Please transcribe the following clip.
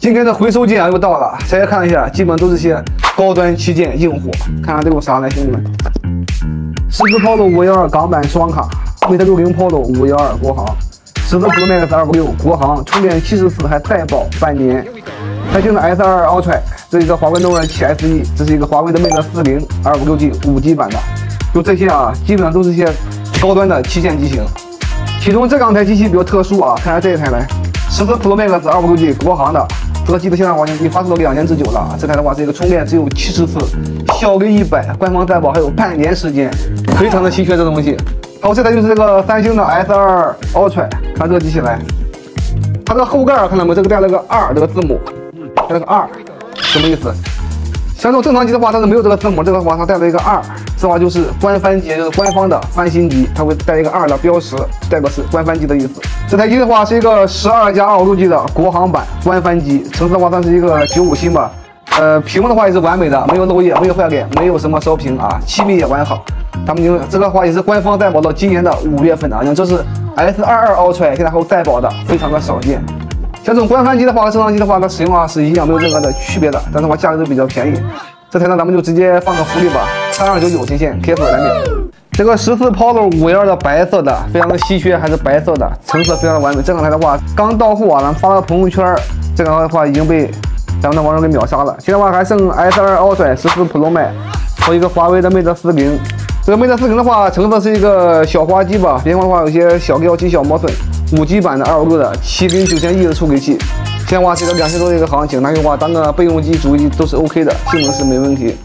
今天的回收件又到了，大家看一下，基本都是些高端旗舰硬货。看看都有啥来，兄弟们。十四 Polo 五幺二港版双卡，Mate 六零 Polo 五幺二国行，十四 Pro Max 二五六国行，充电七十次还带保半年。还用的 S 二 Ultra，这一个华为 Nova 7 SE，这是一个华为的 Mate 四零二五六 G 五 G 版的。就这些啊，基本上都是些高端的旗舰机型。其中这两台机器比较特殊啊，看下这一台来，十四 Pro Max 二五六 G 国行的。这个机子现在话已经发售了两年之久了。这台的话是一个充电只有七十次，效率一百，官方担保还有半年时间，非常的稀缺这东西。好，这台就是这个三星的 S2 Ultra，看这个机器来，它这个后盖看到没？这个带了个二这个字母，带了个二，什么意思？像这种正常机的话，它是没有这个字母，这个话它带了一个二，这话就是官方机，就是官方的翻新机，它会带一个二的标识，代表是官方机的意思。这台机的话是一个十二加二五六 G 的国行版官方机，成色的话算是一个九五星吧。呃，屏幕的话也是完美的，没有漏液，没有坏点，没有什么烧屏啊，漆面也完好。他们就这个话也是官方担保到今年的五月份的啊，像这是 S 二二 Ultra，现在还有代保的，非常的少见。像这种官方机的话和正常机的话，它使用啊是一样，没有任何的区别的。但是话价格都比较便宜。这台呢，咱们就直接放个福利吧，三二九九天线，KF 蓝点。这个十四 Polo 五幺的白色的，非常的稀缺，还是白色的，成色非常的完美。这两台的话刚到货啊，咱发了朋友圈，这两台的话已经被咱们的网友给秒杀了。现在的话还剩 S 二 Ultra 十四 Pro Max 和一个华为的 Mate 四零。这个 Mate 四零的话，成色是一个小花机吧，边框的话有些小掉漆、小磨损。五 G 版的二五六的麒麟九千亿的处理器，现在的话是个两千多的一个行情，那句话当个备用机、主机都是 OK 的，性能是没问题。